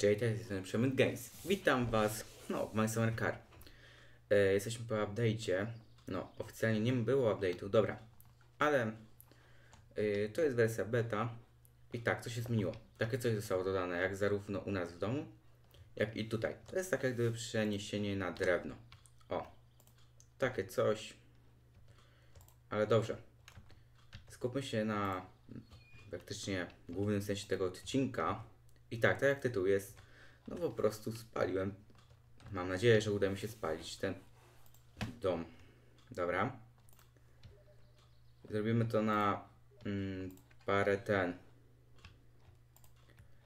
Cześć, to jest Przemyt Games. Witam Was, no, w My Summer Car. E, jesteśmy po update'cie. No, oficjalnie nie było update'u, dobra. Ale e, to jest wersja beta. I tak, co się zmieniło? Takie coś zostało dodane, jak zarówno u nas w domu, jak i tutaj. To jest tak jak gdyby przeniesienie na drewno. O, takie coś. Ale dobrze. Skupmy się na praktycznie głównym sensie tego odcinka. I tak, tak jak tytuł jest, no po prostu spaliłem. Mam nadzieję, że uda mi się spalić ten dom. Dobra. Zrobimy to na mm, parę ten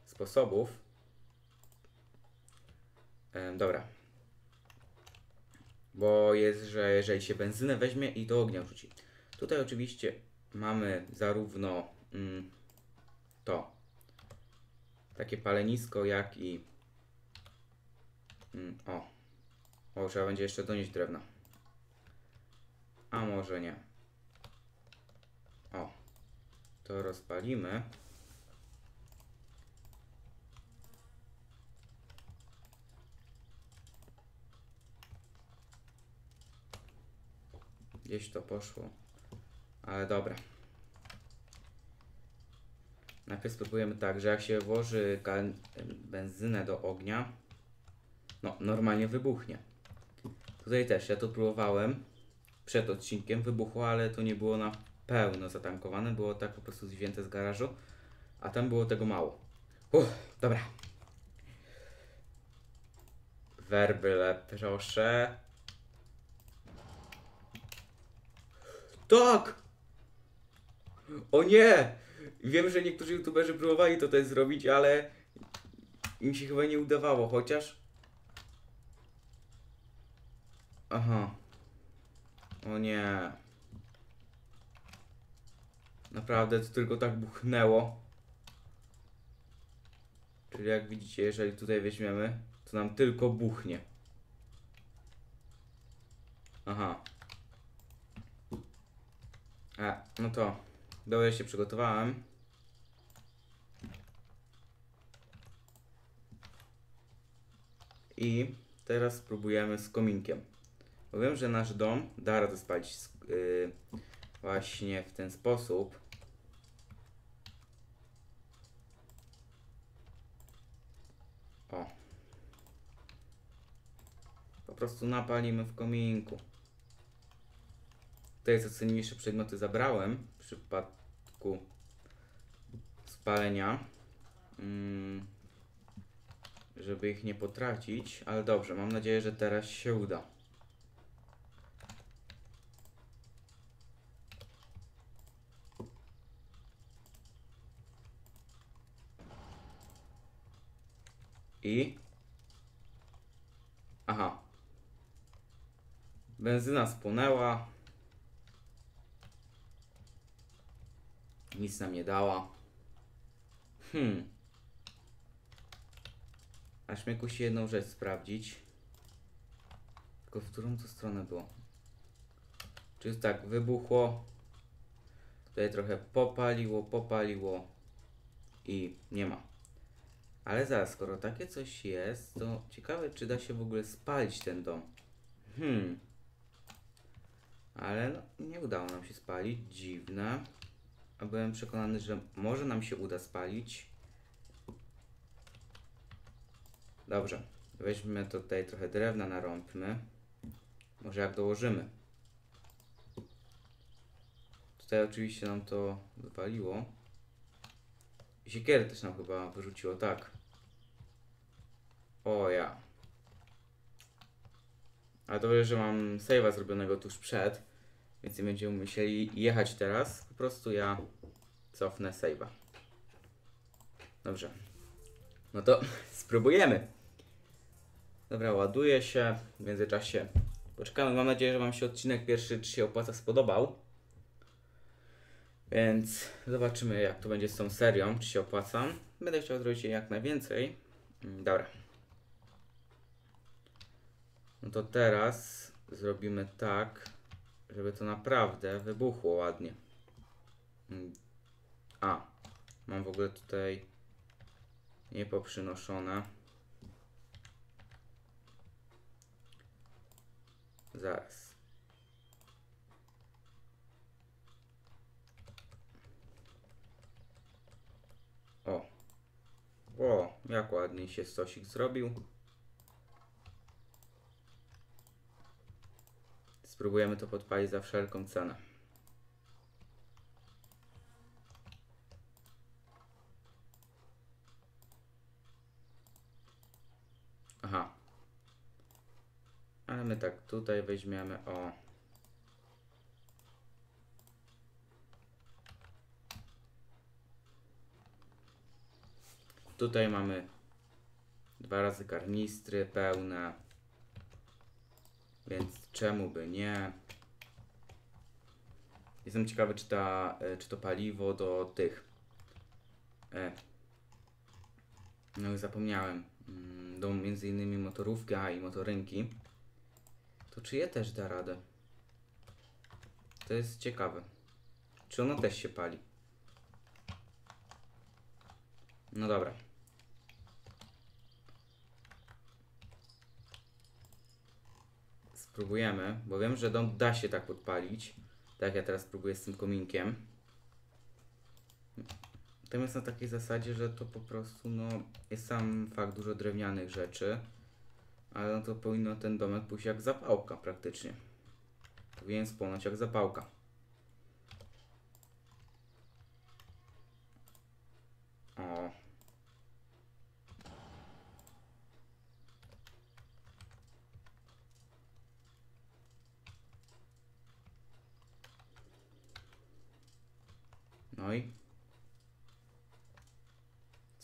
sposobów. Em, dobra. Bo jest, że jeżeli się benzynę weźmie i do ognia rzuci. Tutaj oczywiście mamy zarówno mm, to takie palenisko, jak i. Mm, o. O, trzeba będzie jeszcze donieść drewna. A może nie. O. To rozpalimy. Gdzieś to poszło. Ale dobra. Najpierw spróbujemy tak, że jak się włoży benzynę do ognia, no normalnie wybuchnie. Tutaj też, ja to próbowałem przed odcinkiem, wybuchło, ale to nie było na pełno zatankowane, było tak po prostu zwzięte z garażu, a tam było tego mało. Uff, dobra. Werbyle, proszę. Tak! O nie! Wiem, że niektórzy youtuberzy próbowali to też zrobić, ale im się chyba nie udawało, chociaż. Aha. O nie. Naprawdę to tylko tak buchnęło. Czyli jak widzicie, jeżeli tutaj weźmiemy, to nam tylko buchnie. Aha. A, no to dobrze się przygotowałem. I teraz spróbujemy z kominkiem. Bo wiem, że nasz dom da radę spalić yy, właśnie w ten sposób. O. Po prostu napalimy w kominku. Tutaj co cenniejsze przedmioty zabrałem w przypadku spalenia. Mm, żeby ich nie potracić, ale dobrze, mam nadzieję, że teraz się uda. I. Aha. Benzyna spłonęła. Nic nam nie dała. Hmm. Aż mnie kusi jedną rzecz sprawdzić. Tylko w którą to stronę było? Czy jest tak, wybuchło. Tutaj trochę popaliło, popaliło. I nie ma. Ale zaraz, skoro takie coś jest, to ciekawe, czy da się w ogóle spalić ten dom. Hmm. Ale no, nie udało nam się spalić. Dziwne. A byłem przekonany, że może nam się uda spalić. Dobrze. Weźmy tutaj trochę drewna, narąbmy. Może jak dołożymy. Tutaj oczywiście nam to zwaliło. I siekierę też nam chyba wyrzuciło, tak. O ja. Ale dobrze, że mam save'a zrobionego tuż przed, więc nie będziemy musieli jechać teraz. Po prostu ja cofnę save'a. Dobrze. No to spróbujemy. Dobra, ładuje się. W międzyczasie poczekamy. Mam nadzieję, że Wam się odcinek pierwszy, czy się opłaca, spodobał. Więc zobaczymy, jak to będzie z tą serią, czy się opłaca. Będę chciał zrobić jej jak najwięcej. Mm, Dobra. No to teraz zrobimy tak, żeby to naprawdę wybuchło ładnie. Mm, A, mam w ogóle tutaj niepoprzynoszona. Zaraz. O. O, jak ładnie się stosik zrobił. Spróbujemy to podpalić za wszelką cenę. Aha. Ale my tak tutaj weźmiemy o. Tutaj mamy dwa razy karnistry pełne. Więc czemu by nie? Jestem ciekawy, czy, ta, e, czy to paliwo do tych. E, no już zapomniałem. Mm, Do między innymi motorówki, a i motorynki. To czy je też da radę? To jest ciekawe. Czy ono też się pali? No dobra. Spróbujemy, bo wiem, że dom da się tak podpalić. Tak ja teraz próbuję z tym kominkiem. Natomiast na takiej zasadzie, że to po prostu no, jest sam fakt dużo drewnianych rzeczy, ale no to powinno ten domek pójść jak zapałka praktycznie. Powinien spłonąć jak zapałka. O. No i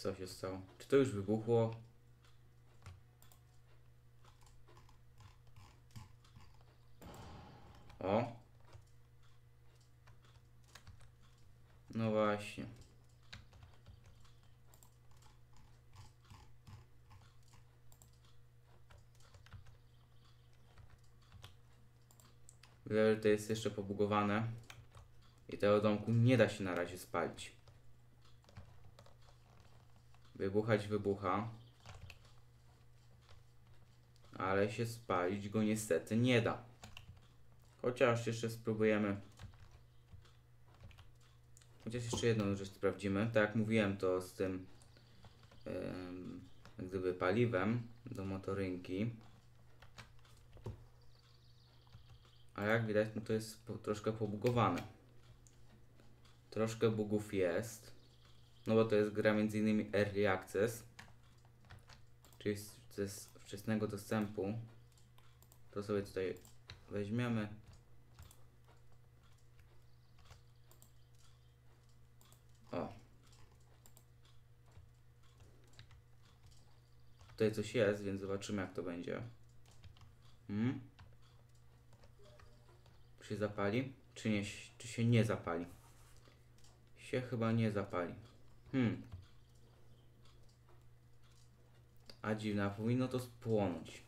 co się stało? Czy to już wybuchło? O. No właśnie. Widzę, że to jest jeszcze pobugowane. I tego domku nie da się na razie spalić. Wybuchać wybucha. Ale się spalić go niestety nie da. Chociaż jeszcze spróbujemy. Chociaż jeszcze jedną rzecz sprawdzimy. Tak jak mówiłem, to z tym ym, jak gdyby paliwem do motorynki. A jak widać, no to jest po, troszkę pobugowane. Troszkę bugów jest. No bo to jest gra między innymi Early Access. Czyli ze wczesnego dostępu. To sobie tutaj weźmiemy. O. Tutaj coś jest, więc zobaczymy jak to będzie. Hmm? Czy się zapali? Czy, nie, czy się nie zapali? Się chyba nie zapali. Hmm. A dziwna, powinno to spłonąć.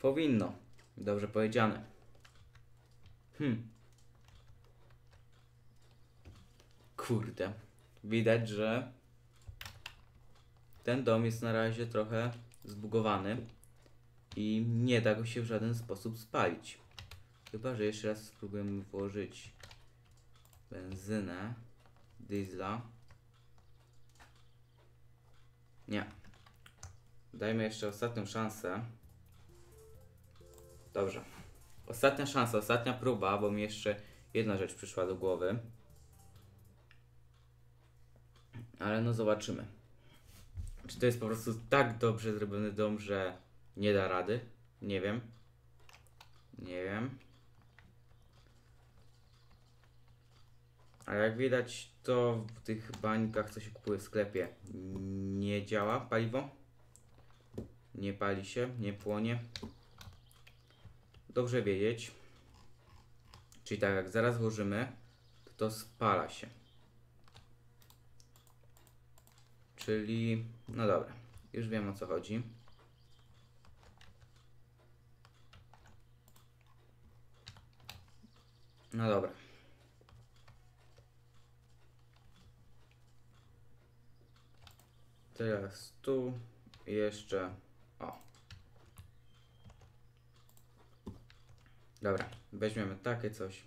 Powinno. Dobrze powiedziane. Hmm. Kurde. Widać, że ten dom jest na razie trochę zbugowany i nie da go się w żaden sposób spalić. Chyba, że jeszcze raz spróbujemy włożyć benzynę, diesla. Nie. Dajmy jeszcze ostatnią szansę. Dobrze. Ostatnia szansa, ostatnia próba, bo mi jeszcze jedna rzecz przyszła do głowy. Ale no zobaczymy. Czy to jest po prostu tak dobrze zrobiony dom, że nie da rady? Nie wiem. Nie wiem. A jak widać, to w tych bańkach, co się kupuje w sklepie, nie działa paliwo. Nie pali się, nie płonie. Dobrze wiedzieć. Czyli tak, jak zaraz włożymy, to spala się. Czyli, no dobra, już wiem o co chodzi. No dobra. Teraz tu jeszcze o. Dobra, weźmiemy takie coś.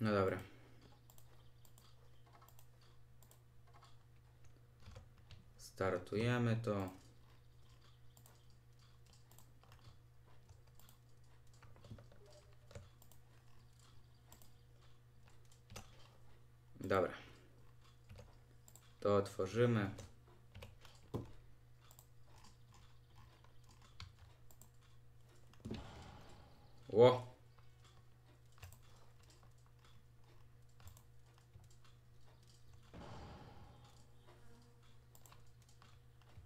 No dobra. Startujemy to. Dobra. To otworzymy. Ło.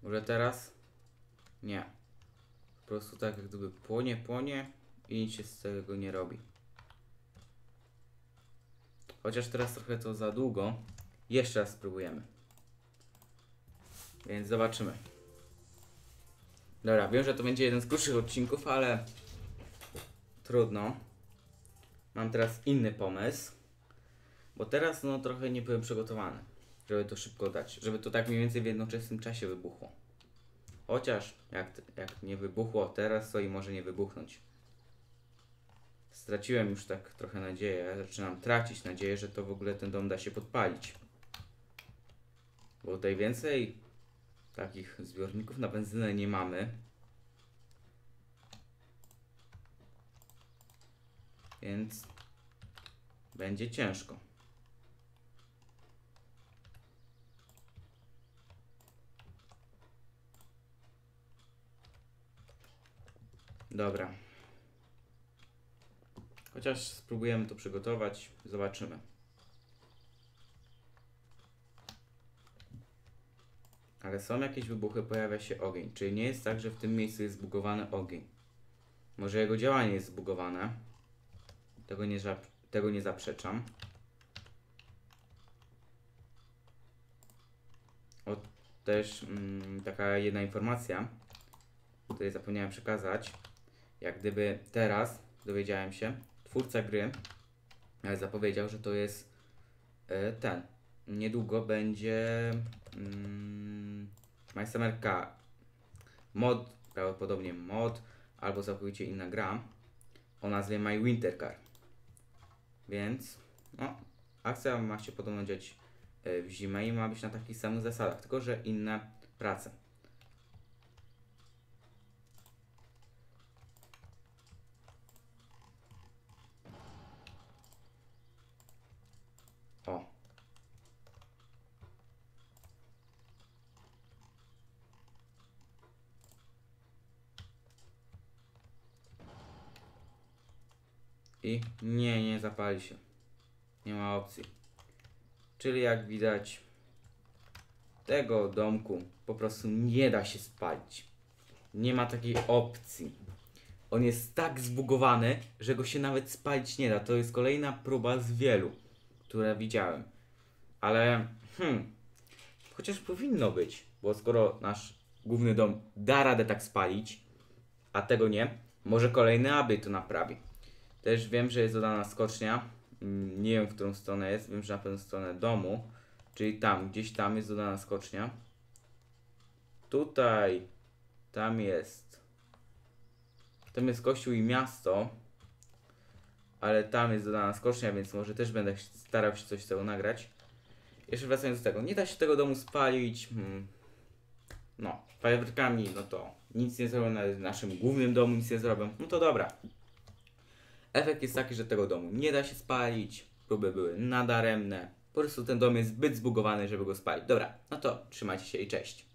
Może teraz? Nie. Po prostu tak jak gdyby płonie, płonie i nic się z tego nie robi. Chociaż teraz trochę to za długo. Jeszcze raz spróbujemy. Więc zobaczymy. Dobra, wiem, że to będzie jeden z krótszych odcinków, ale trudno. Mam teraz inny pomysł. Bo teraz no trochę nie byłem przygotowany, żeby to szybko dać. Żeby to tak mniej więcej w jednoczesnym czasie wybuchło. Chociaż jak, jak nie wybuchło teraz, to i może nie wybuchnąć. Straciłem już tak trochę nadzieję, zaczynam tracić nadzieję, że to w ogóle ten dom da się podpalić. Bo tutaj więcej takich zbiorników na benzynę nie mamy. Więc będzie ciężko. Dobra. Chociaż spróbujemy to przygotować, zobaczymy. Ale są jakieś wybuchy, pojawia się ogień. Czyli nie jest tak, że w tym miejscu jest zbugowany ogień. Może jego działanie jest zbugowane. Tego nie, tego nie zaprzeczam. O, też mm, taka jedna informacja, której zapomniałem przekazać. Jak gdyby teraz dowiedziałem się, twórca gry e, zapowiedział, że to jest e, ten. Niedługo będzie mm, My Summer Car. Mod, prawdopodobnie mod, albo całkowicie inna gra o nazwie My Winter Car. Więc, no, akcja ma się podobno dziać e, w zimę i ma być na takich samych zasadach, tylko że inne prace. O. I nie, nie zapali się. Nie ma opcji. Czyli jak widać, tego domku po prostu nie da się spalić. Nie ma takiej opcji. On jest tak zbugowany, że go się nawet spalić nie da. To jest kolejna próba z wielu, które widziałem. Ale, hmm, chociaż powinno być, bo skoro nasz główny dom da radę tak spalić, a tego nie, może kolejny aby to naprawi. Też wiem, że jest dodana skocznia. Mm, Nie wiem, w którą stronę jest. Wiem, że na pewno stronę domu. Czyli tam, gdzieś tam jest dodana skocznia. Tutaj, tam jest. Tam jest kościół i miasto. Ale tam jest dodana skocznia, więc może też będę starał się coś z tego nagrać. Jeszcze wracając do tego. Nie da się tego domu spalić. Hmm. No, fajerwerkami, no to nic nie zrobią na naszym głównym domu, nic nie zrobią. No to dobra. Efekt jest taki, że tego domu nie da się spalić, próby były nadaremne. Po prostu ten dom jest zbyt zbugowany, żeby go spalić. Dobra, no to trzymajcie się i cześć.